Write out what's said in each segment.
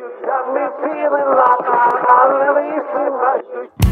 got me feeling like I'm releasing my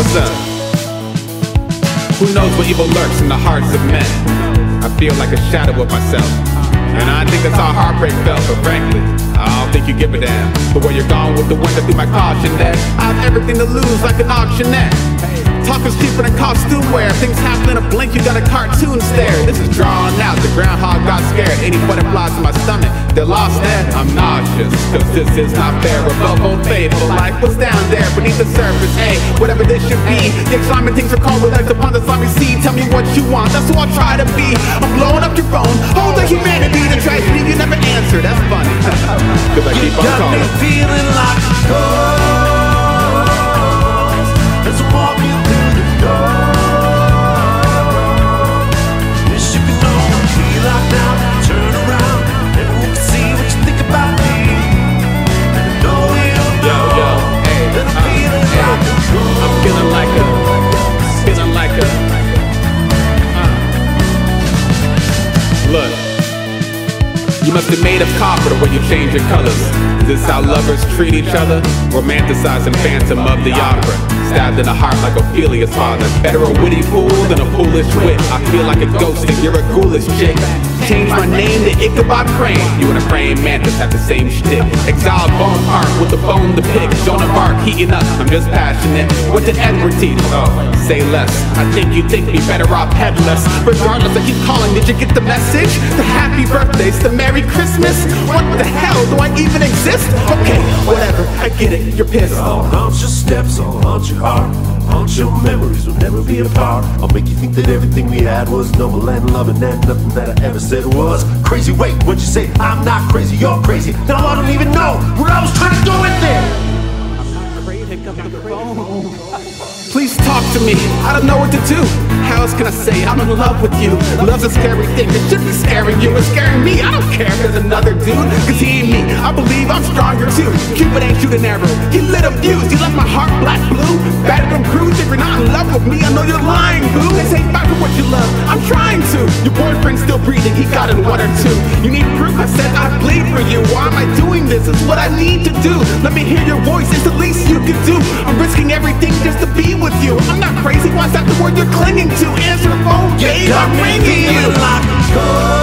What's up? Who knows what evil lurks in the hearts of men? I feel like a shadow of myself. And I think that's how heartbreak felt, but frankly, I don't think you give a damn. The way you're gone with the wind that through my caution net. I have everything to lose like an auctioneer. Talk is cheaper than costume wear. Things happen in a blink, you got a cartoon stare. This is drawn out, the groundhog got scared. 80 butterflies in my stomach, they're lost then. I'm nauseous, cause this is not fair. Above all faithful, life was down there beneath the surface. Hey, whatever this should be. The excitement things are called legs upon the slimy sea. Tell me what you want, that's who I'll try to be. I'm blowing up your phone, hold the humanity. The tragedy you never answer, that's funny. Cause I keep on got me calling. feeling like you must have made of copper way you change your colors. Is this how lovers treat each other? Romanticizing Phantom of the Opera. Stabbed in the heart like Ophelia's father. Better a witty fool than a foolish wit. I feel like a ghost and you're a ghoulish chick. Change my name to Ichabod Crane. You and a praying mantis have the same shtick. Exiled Bonaparte with a bone to pick. Of Arc heating up. I'm just passionate. What did Edward teach? Oh, say less. I think you think me better off headless. Regardless, I keep calling. Did you get the message? The happy birthdays, the Merry Christmas. What the hell? Do I even exist? Okay, whatever. I get it. You're pissed. I'll haunt your steps, haunt your heart. Haunt your memories will never be apart. I'll make you think that everything we had was noble and loving, and nothing that I ever said was crazy. Wait, what you say? I'm not crazy, you're crazy. Now I don't even know what I was trying to do with it. Please talk to me. I don't know what to do. How else can I say I'm in love with you? Love's a scary thing. It should be scaring you. It's scaring me. I don't care if there's another dude. Cause he ain't me. I believe I'm stronger too. Cupid ain't shooting arrow. He lit a fuse. He left my heart black blue. Battered and bruised. If you're not in love with me, I know you're lying, boo. This ain't back for what you love. I'm trying to. Boyfriend's still breathing. He got in one or two. You need proof. I said I bleed for you. Why am I doing this? It's what I need to do. Let me hear your voice. It's the least you can do. I'm risking everything just to be with you. I'm not crazy. Why's that the word you're clinging to? Answer the phone, babe. I'm ringing you. feeling like a ghost